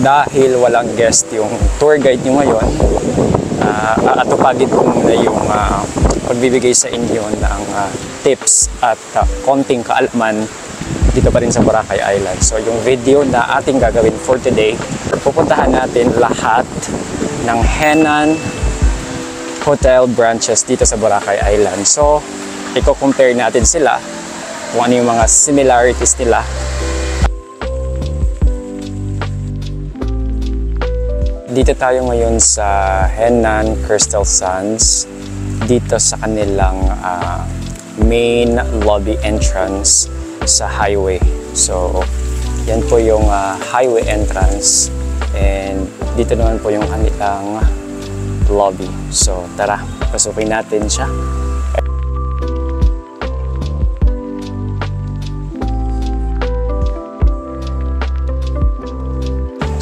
dahil walang guest yung tour guide nyo ngayon, uh, atupagin ko muna yung uh, pagbibigay sa inyo ng uh, tips at uh, konting kaalaman dito pa rin sa Boracay Island. So yung video na ating gagawin for today, pupuntahan natin lahat ng Henan hotel branches dito sa Boracay Island. So, i-compare natin sila kung ano yung mga similarities nila Dito tayo ngayon sa Henan Crystal Sands dito sa kanilang uh, main lobby entrance sa highway. So, yan po yung uh, highway entrance and dito naman po yung kanilang lobby. So, tara, pasukin natin siya.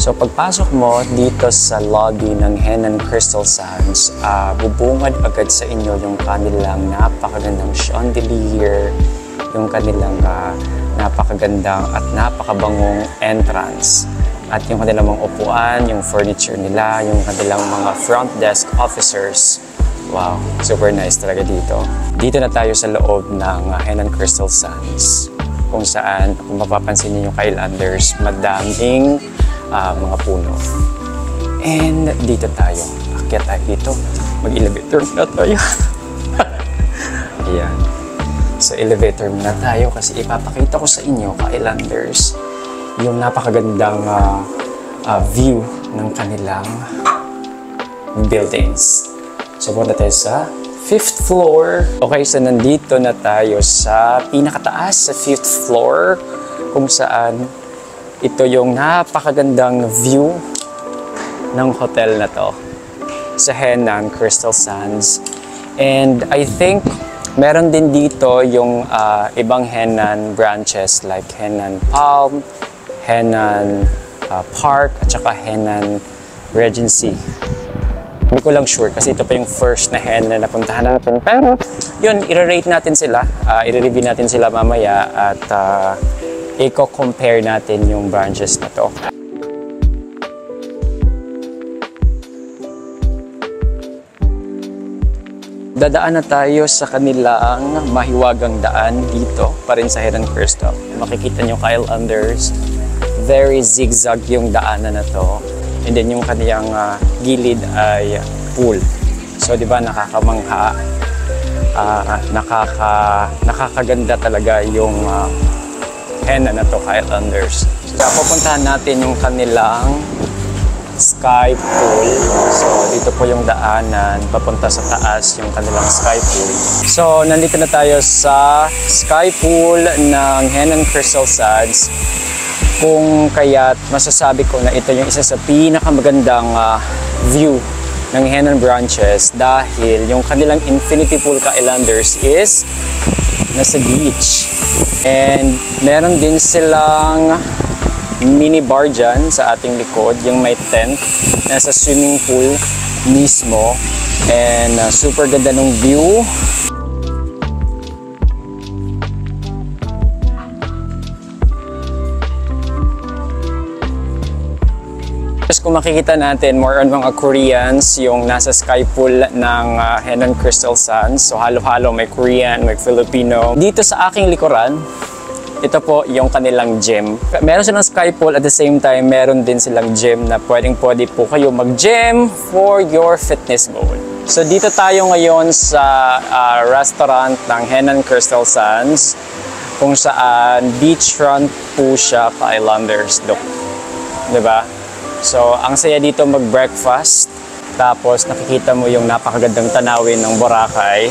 So pagpasok mo dito sa lobby ng Henan Crystal Sands, uh, bubungad agad sa inyo yung kanilang napakagandang chandelier, yung kanilang uh, napakagandang at napakabangong entrance. At yung kanilang mga upuan, yung furniture nila, yung kanilang mga front desk officers. Wow, super nice talaga dito. Dito na tayo sa loob ng uh, Henan Crystal Sands kung saan, kung mapapansin niyo yung Islanders, madaming uh, mga puno. And dito tayo. Akyat tayo dito. Mag-elevator na tayo. Ayan. So elevator muna tayo kasi ipapakita ko sa inyo, ka-islanders, yung napakagandang uh, uh, view ng kanilang buildings. So punta tayo sa fifth floor. Okay, so nandito na tayo sa pinakataas sa fifth floor kung saan ito yung napakagandang view ng hotel na to sa Henan Crystal Sands. And I think meron din dito yung uh, ibang Henan branches like Henan Palm, Henan uh, Park, at saka Henan Regency. Hindi ko lang sure kasi ito pa yung first na Henan na napuntahan natin. Pero yun, i-rate natin sila. Uh, i-review natin sila mamaya at uh, i-compare natin yung branches na to. Dadaan na tayo sa kanilang mahiwagang daan dito pa rin sa Heron Crystal. Makikita nyo Kyle Unders, very zigzag yung daanan na to. And then yung kaniyang uh, gilid ay pool. So di ba nakakamangha, uh, nakaka, nakakaganda talaga yung uh, henna na to, Highlanders. So, pupuntahan natin yung kanilang sky pool. So, dito po yung daanan papunta sa taas yung kanilang sky pool. So, nandito na tayo sa sky pool ng Henan Crystal Sands. Kung kaya't masasabi ko na ito yung isa sa pinakamagandang uh, view ng Henan branches dahil yung kanilang infinity pool ka Islanders is nasa beach. And meron din silang mini bar dyan sa ating likod, yung may tent, nasa swimming pool mismo. And uh, super ganda ng view. Kung makikita natin, more on mga Koreans, yung nasa sky pool ng uh, Henan Crystal Sands. So halo-halo, may Korean, may Filipino. Dito sa aking likuran, ito po yung kanilang gym. Meron silang sky pool at the same time, meron din silang gym na pwedeng pwede po kayo mag-gym for your fitness goal. So dito tayo ngayon sa uh, restaurant ng Henan Crystal Sands kung saan beachfront po siya ka Islanders. Diba? So, ang saya dito mag-breakfast. Tapos, nakikita mo yung napakagandang tanawin ng Boracay.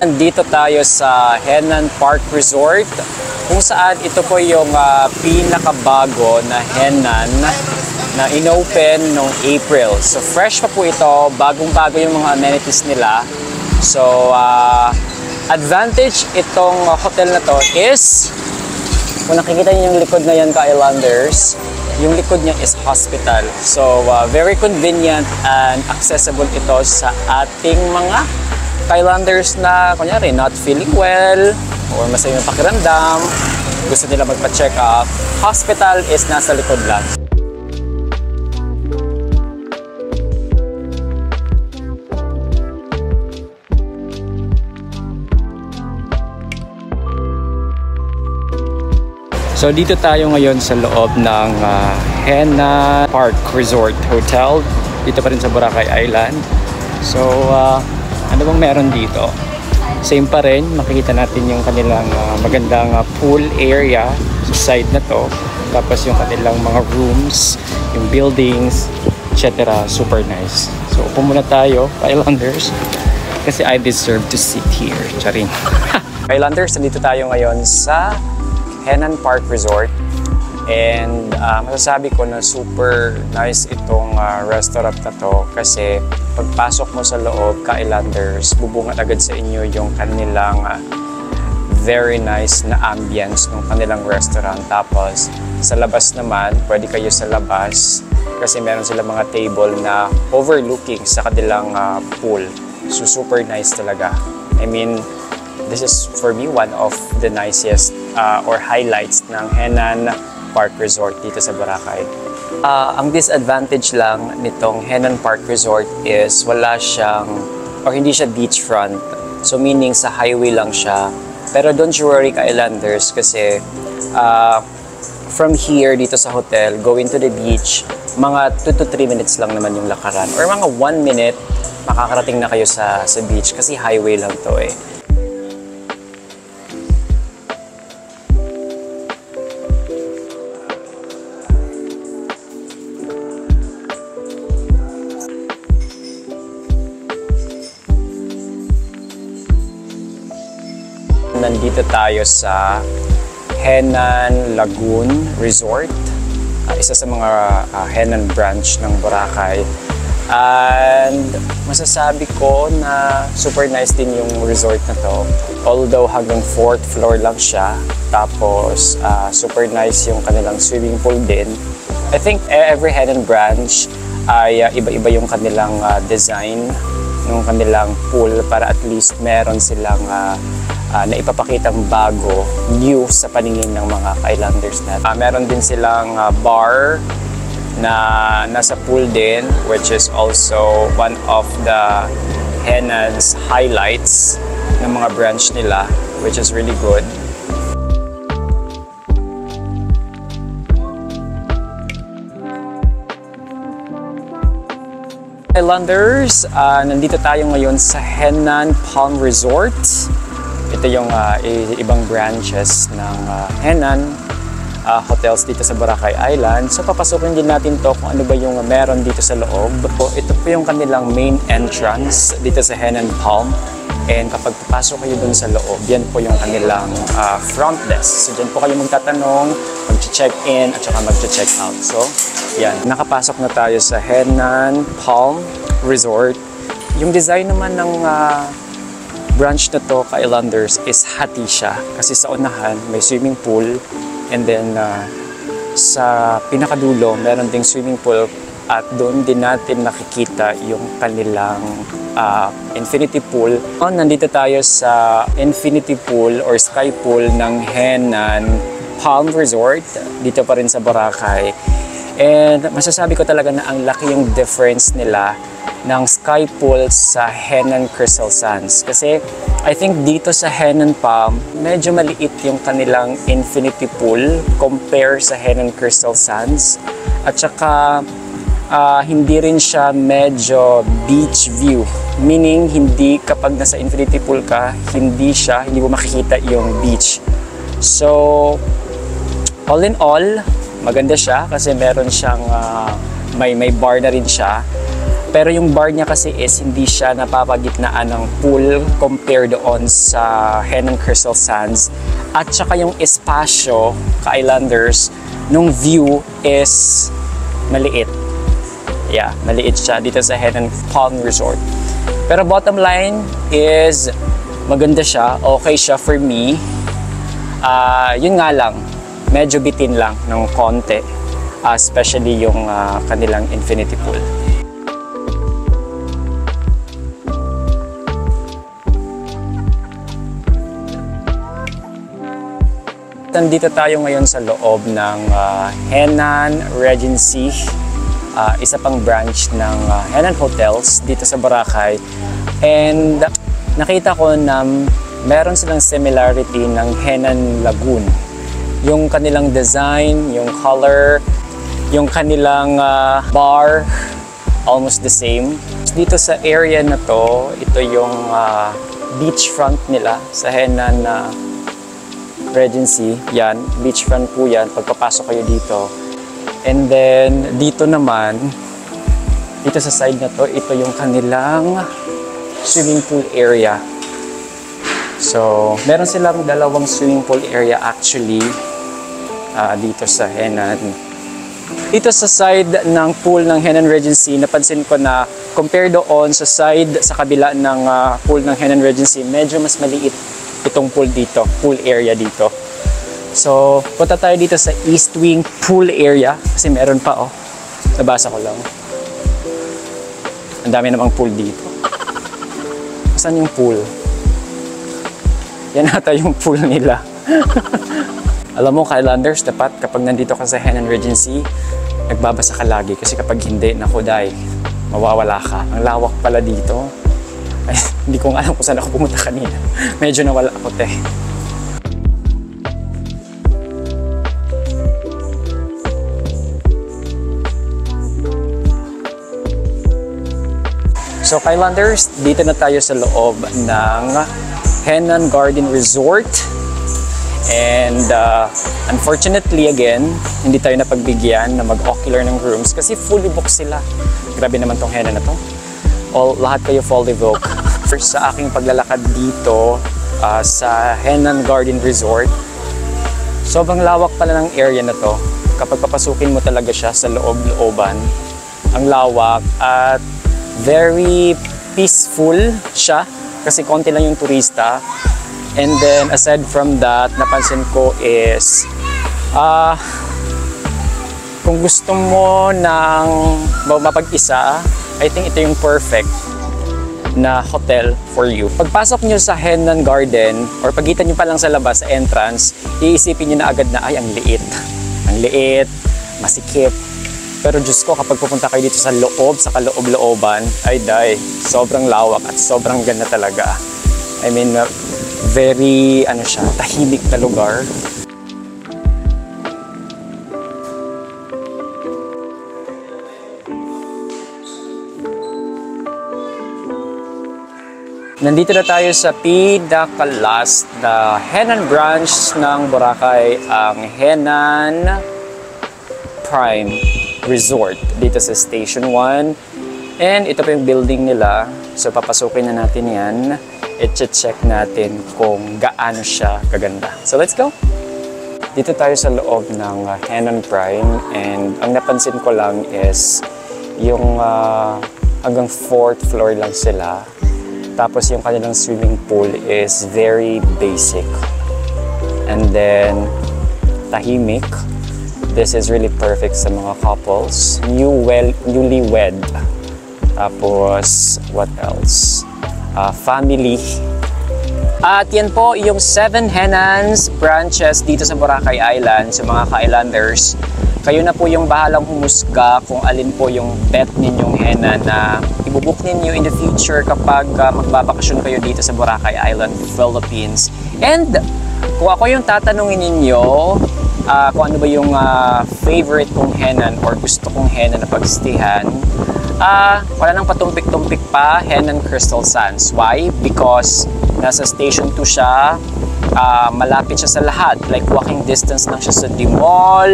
Nandito tayo sa Henan Park Resort kung saan ito po yung uh, pinakabago na Henan na inopen noong April. So fresh pa po ito, bagong-bago yung mga amenities nila. So uh, advantage itong hotel na to is kung nakikita niyo yung likod na yan ka Islanders, yung likod niya is hospital. So, uh, very convenient and accessible ito sa ating mga Thailanders na, kunyari, not feeling well or masaya yung pakiramdam. gusto nila magpa-check up, hospital is nasa likod lang. So dito tayo ngayon sa loob ng uh, Hena Park Resort Hotel dito pa rin sa Boracay Island. So uh, ano bang meron dito? Same pa rin, makikita natin yung kanilang uh, magandang uh, pool area sa side na to. Tapos yung kanilang mga rooms, yung buildings, etc. Super nice. So upo muna tayo, Islanders. Kasi I deserve to sit here. Charing. Islanders, nandito tayo ngayon sa Henan Park Resort. And uh, masasabi ko na super nice itong uh, restaurant na to kasi pagpasok mo sa loob, ka-Islanders, bubungat agad sa inyo yung kanilang uh, very nice na ambience ng kanilang restaurant. Tapos sa labas naman, pwede kayo sa labas kasi meron sila mga table na overlooking sa kanilang uh, pool. So super nice talaga. I mean, this is for me one of the nicest uh, or highlights ng Henan Park Resort dito sa Boracay. Uh, ang disadvantage lang nitong Henan Park Resort is wala siyang or hindi siya beachfront. So meaning sa highway lang siya. Pero don't you worry ka Islanders kasi uh, from here dito sa hotel going to the beach mga 2 to 3 minutes lang naman yung lakaran or mga 1 minute makakarating na kayo sa sa beach kasi highway lang to eh. Nandito tayo sa Henan Lagoon Resort. Uh, isa sa mga uh, Henan branch ng Boracay. And masasabi ko na super nice din yung resort na to. Although hanggang 4th floor lang siya. Tapos uh, super nice yung kanilang swimming pool din. I think every Henan branch ay uh, iba-iba yung kanilang uh, design ng kanilang pool para at least meron silang uh, uh, na ipapakitang bago, new sa paningin ng mga Islanders natin. Uh, meron din silang uh, bar na nasa pool din, which is also one of the Henan's highlights ng mga branch nila, which is really good. Islanders, uh, nandito tayo ngayon sa Henan Palm Resort. Ito yung uh, ibang branches ng uh, Henan uh, hotels dito sa Boracay Island. So papasukin din natin to kung ano ba yung meron dito sa loob. So, ito po yung kanilang main entrance dito sa Henan Palm. And kapag papasok kayo dun sa loob, yan po yung kanilang uh, front desk. So dyan po kayo magtatanong, mag-check in at saka mag-check out. So yan, nakapasok na tayo sa Henan Palm Resort. Yung design naman ng uh, branch na to, Islanders, is hati siya. Kasi sa unahan, may swimming pool. And then, uh, sa pinakadulo, meron ding swimming pool. At doon din natin nakikita yung kanilang uh, infinity pool. Oh, nandito tayo sa infinity pool or sky pool ng Henan Palm Resort. Dito pa rin sa Boracay. And masasabi ko talaga na ang laki yung difference nila ng sky pool sa Henan Crystal Sands. Kasi I think dito sa Henan Palm, medyo maliit yung kanilang infinity pool compare sa Henan Crystal Sands. At saka uh, hindi rin siya medyo beach view. Meaning, hindi kapag nasa infinity pool ka, hindi siya, hindi mo makikita yung beach. So, all in all, maganda siya kasi meron siyang uh, may may bar na rin siya. Pero yung bar niya kasi is hindi siya napapagitnaan ng pool compared doon sa Henan Crystal Sands. At saka yung espasyo ka Islanders nung view is maliit. Yeah, maliit siya dito sa Henan Palm Resort. Pero bottom line is maganda siya, okay siya for me. Uh, yun nga lang, medyo bitin lang ng konti, uh, especially yung uh, kanilang infinity pool. Nandito tayo ngayon sa loob ng ah, Henan Regency, ah, isa pang branch ng ah, Henan Hotels dito sa Boracay. And nakita ko na meron silang similarity ng Henan Lagoon. Yung kanilang design, yung color, yung kanilang ah, bar, almost the same. Dito sa area na to, ito yung ah, beachfront nila sa Henan na Regency. Yan, beachfront po yan. Pagpapasok kayo dito. And then, dito naman, dito sa side na to, ito yung kanilang swimming pool area. So, meron silang dalawang swimming pool area actually ah, dito sa Henan. Dito sa side ng pool ng Henan Regency, napansin ko na compared doon sa side sa kabila ng ah, pool ng Henan Regency, medyo mas maliit itong pool dito, pool area dito. So, punta tayo dito sa East Wing pool area kasi meron pa oh. Nabasa ko lang. Ang dami namang pool dito. Saan yung pool? Yan ata yung pool nila. Alam mo, Kylanders, dapat kapag nandito ka sa Henan Regency, nagbabasa ka lagi kasi kapag hindi, naku dai, mawawala ka. Ang lawak pala dito. Ay, hindi ko alam kung saan ako pumunta kanina. Medyo nawala ako, te. So, Kylanders, dito na tayo sa loob ng Henan Garden Resort. And uh, unfortunately again, hindi tayo napagbigyan na mag-ocular ng rooms kasi fully booked sila. Grabe naman tong Henan na to. All, lahat kayo fully booked. First sa aking paglalakad dito uh, sa Henan Garden Resort, sobrang lawak pala ng area na to. Kapag papasukin mo talaga siya sa loob-looban, ang lawak at very peaceful siya kasi konti lang yung turista. And then aside from that, napansin ko is ah kung gusto mo ng mapag-isa, I think ito yung perfect na hotel for you. Pagpasok nyo sa Henan Garden or pagitan nyo pa lang sa labas, sa entrance, iisipin nyo na agad na ay ang liit. Ang liit, masikip, pero Diyos ko, kapag pupunta kayo dito sa loob, sa kaloob-looban, ay day, sobrang lawak at sobrang ganda talaga. I mean, very, ano siya, tahimik na lugar. Nandito na tayo sa pinaka-last na Henan branch ng Boracay, ang Henan Prime Resort dito sa Station 1. And ito pa yung building nila. So papasukin na natin yan. I-check natin kung gaano siya kaganda. So let's go! Dito tayo sa loob ng Henan Prime and ang napansin ko lang is yung uh, hanggang fourth floor lang sila. Tapos yung kanilang swimming pool is very basic. And then tahimik. This is really perfect sa mga couples. New well, newlywed. Tapos, what else? Uh, family. At yan po yung Seven Henans branches dito sa Boracay Island sa mga ka-islanders. Kayo na po yung bahalang humusga kung alin po yung bet ninyong Henan na ibubuk ninyo in the future kapag uh, magbabakasyon kayo dito sa Boracay Island, Philippines. And kung ako yung tatanungin ninyo, uh, kung ano ba yung uh, favorite kong Henan or gusto kong Henan na pagstihan, uh, wala nang patumpik-tumpik pa, Henan Crystal Sands. Why? Because nasa Station 2 siya, uh, malapit siya sa lahat. Like walking distance lang siya sa the mall,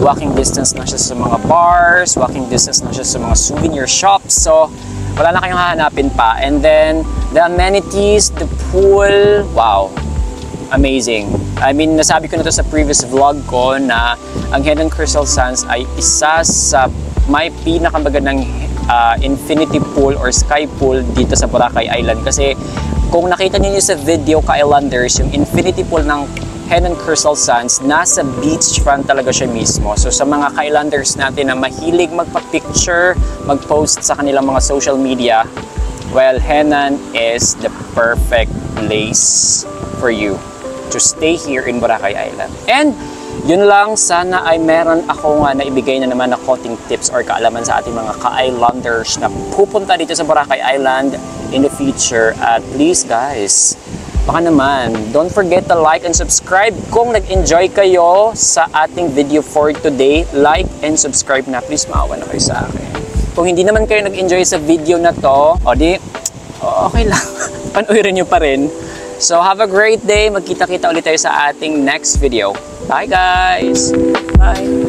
walking distance lang siya sa mga bars, walking distance lang siya sa mga souvenir shops. So, wala na kayong hahanapin pa. And then, the amenities, the pool, wow, amazing. I mean, nasabi ko na to sa previous vlog ko na ang Hidden Crystal Sands ay isa sa may pinakamagandang uh, infinity pool or sky pool dito sa Boracay Island. Kasi kung nakita niyo sa video ka Islanders, yung infinity pool ng Henan Crystal Sands, nasa beachfront talaga siya mismo. So sa mga Islanders natin na mahilig magpa-picture, mag-post sa kanilang mga social media, well, Henan is the perfect place for you to stay here in Boracay Island. And yun lang, sana ay meron ako nga na ibigay na naman na konting tips or kaalaman sa ating mga ka-islanders na pupunta dito sa Boracay Island in the future. At least guys, baka naman, don't forget to like and subscribe. Kung nag-enjoy kayo sa ating video for today, like and subscribe na. Please maawa na kayo sa akin. Kung hindi naman kayo nag-enjoy sa video na to, o di, okay lang. Panuirin nyo pa rin. So have a great day. Magkita-kita ulit tayo sa ating next video. Bye guys! Bye!